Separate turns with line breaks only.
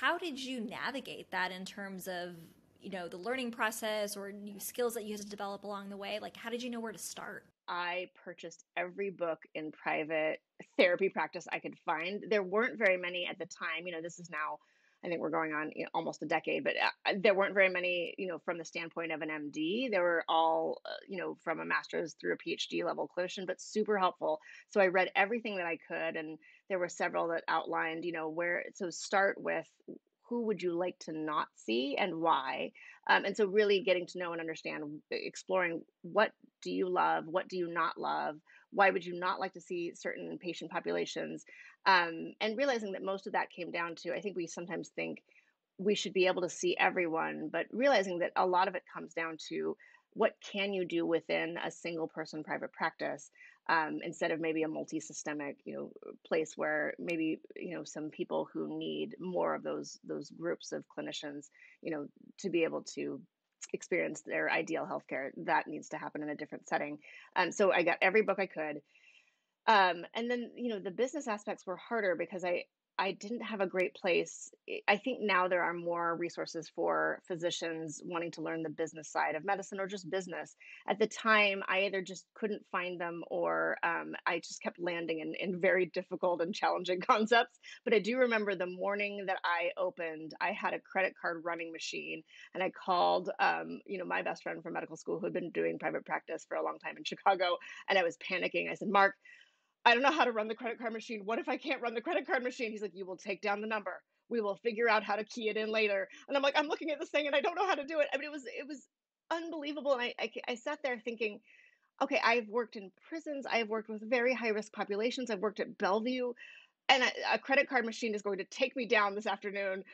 how did you navigate that in terms of you know the learning process or new skills that you had to develop along the way? Like how did you know where to start?
I purchased every book in private therapy practice i could find. There weren't very many at the time. You know this is now I think we're going on you know, almost a decade, but uh, there weren't very many, you know, from the standpoint of an MD. They were all, uh, you know, from a master's through a PhD level clinician, but super helpful. So I read everything that I could, and there were several that outlined, you know, where. So start with who would you like to not see and why? Um, and so really getting to know and understand exploring what do you love what do you not love why would you not like to see certain patient populations? Um, and realizing that most of that came down to i think we sometimes think we should be able to see everyone but realizing that a lot of it comes down to what can you do within a single person private practice um, instead of maybe a multi-systemic you know place where maybe you know some people who need more of those those groups of clinicians you know to be able to experience their ideal healthcare that needs to happen in a different setting. Um, so i got every book i could. Um, and then you know the business aspects were harder because i I didn't have a great place. I think now there are more resources for physicians wanting to learn the business side of medicine or just business. At the time, I either just couldn't find them or um, I just kept landing in, in very difficult and challenging concepts. But I do remember the morning that I opened, I had a credit card running machine and I called, um, you know, my best friend from medical school who had been doing private practice for a long time in Chicago. And I was panicking. I said, Mark, I don't know how to run the credit card machine. What if I can't run the credit card machine? He's like, You will take down the number. We will figure out how to key it in later. And I'm like, I'm looking at this thing and I don't know how to do it. I mean, it was it was unbelievable. And I I, I sat there thinking, okay, I've worked in prisons. I've worked with very high risk populations. I've worked at Bellevue and a, a credit card machine is going to take me down this afternoon